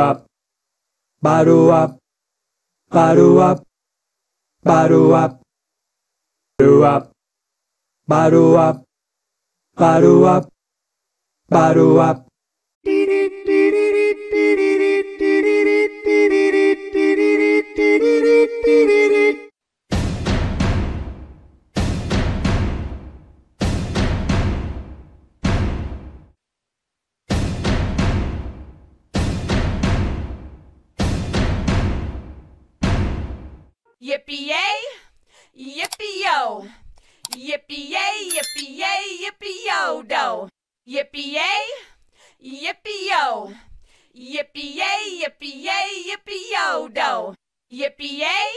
up, bottle up, bottle up, bottle up, bottle up, bottle up, bottle up, bottle up. Yippee yay! Yippee yo! Yippee yay! Yippee yay! Yippee yo do! Yippee yay!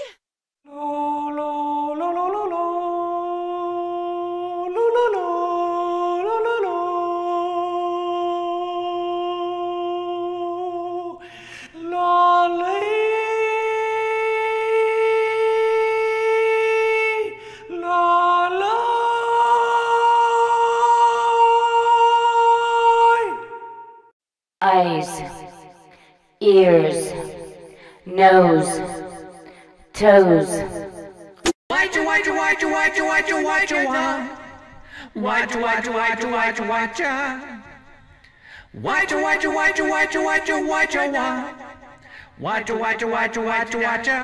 Eyes, ears, nose, toes. Watcha, watcha, watcha, watcha, watcha, watcha, watcha. Watcha, watcha, watcha, watcha, watcha. Watcha, watcha, watcha, watcha, watcha, watcha, watcha. Watcha, watcha, watcha, watcha, watcha.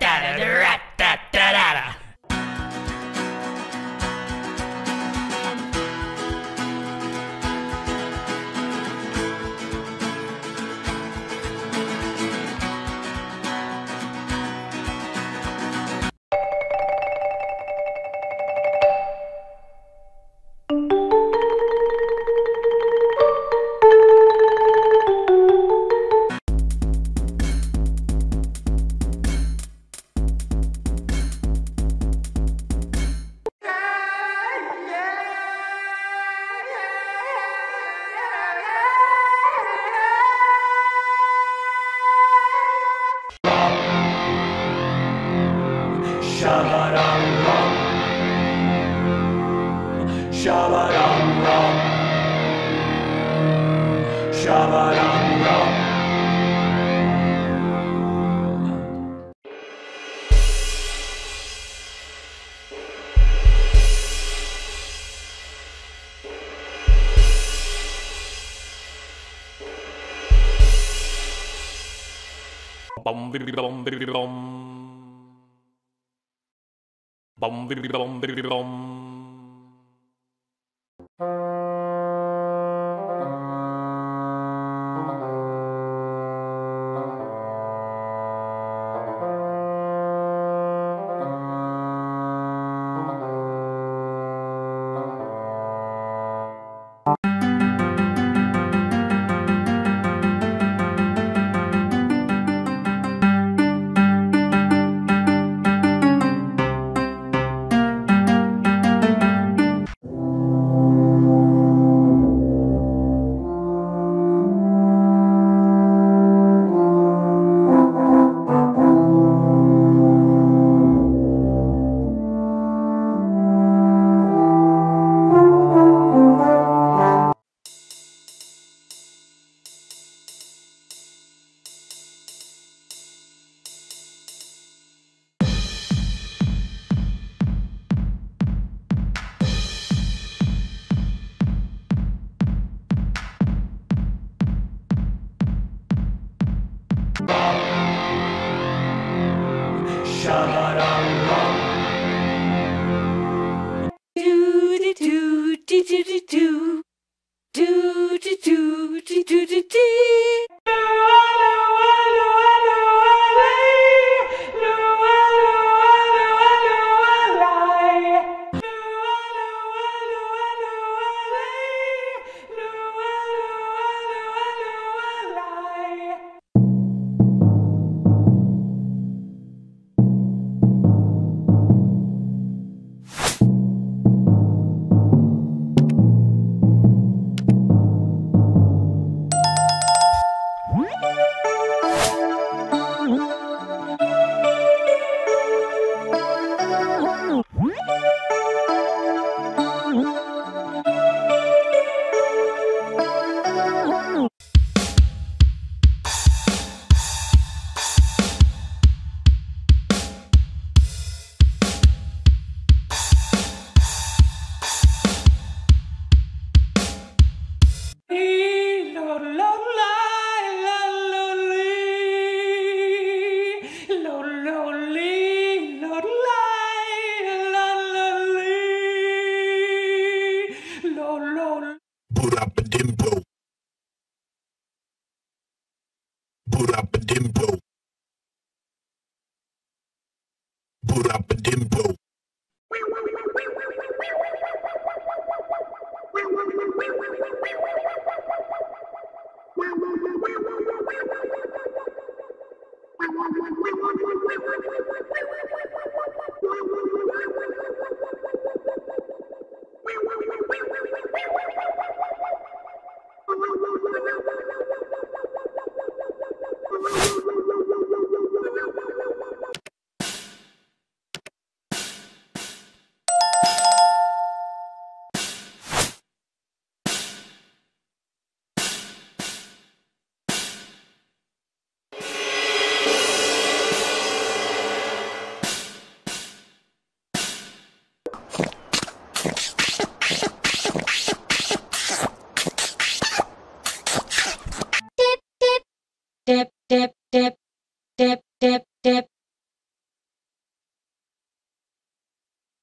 Shabadam rum. Rum. Shabadam rum. Bum bidi bum bidi bum. Shabadam Put up a dim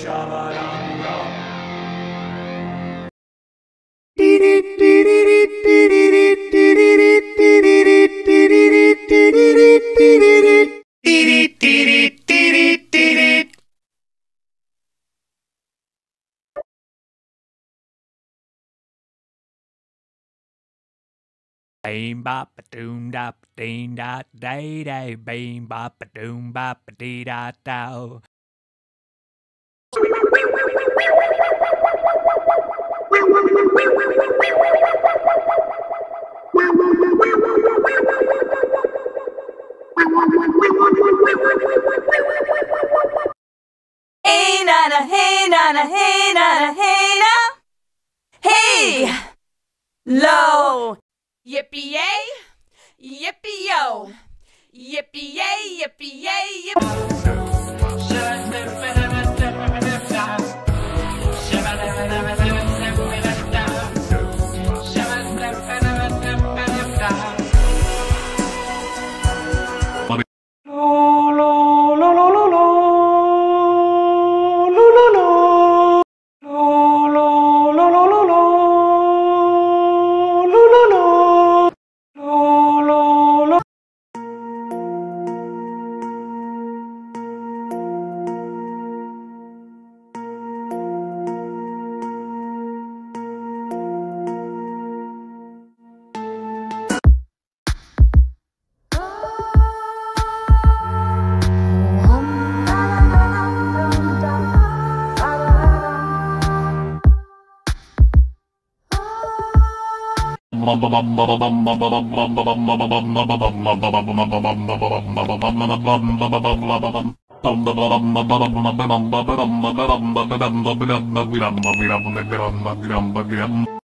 Shabba-dum-rum. Beam bop a doom dop ding dot day day beam bop a doom bop a dee dot dow. Hey nana, hey nana, hey nana, hey na. Hey, low. Yippee yay, yippee yo, yippee yay, yippee yay, yippee. Bam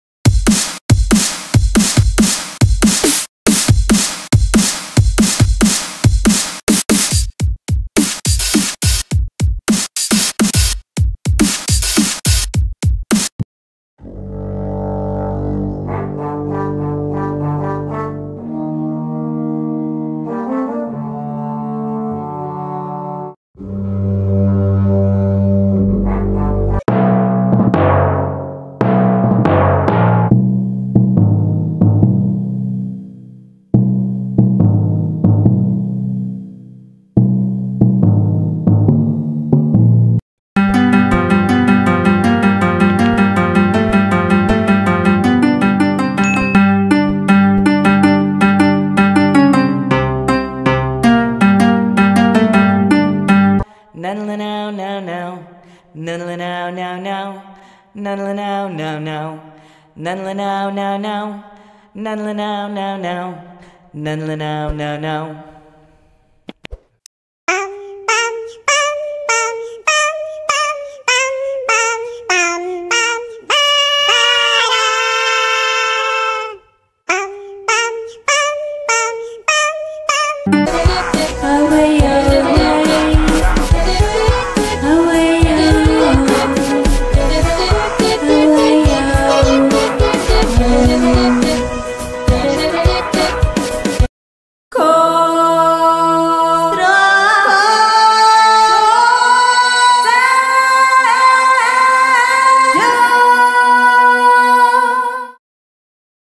Nuddle now, now, now. Nuddle now, now, now. Nuddle now, now, now.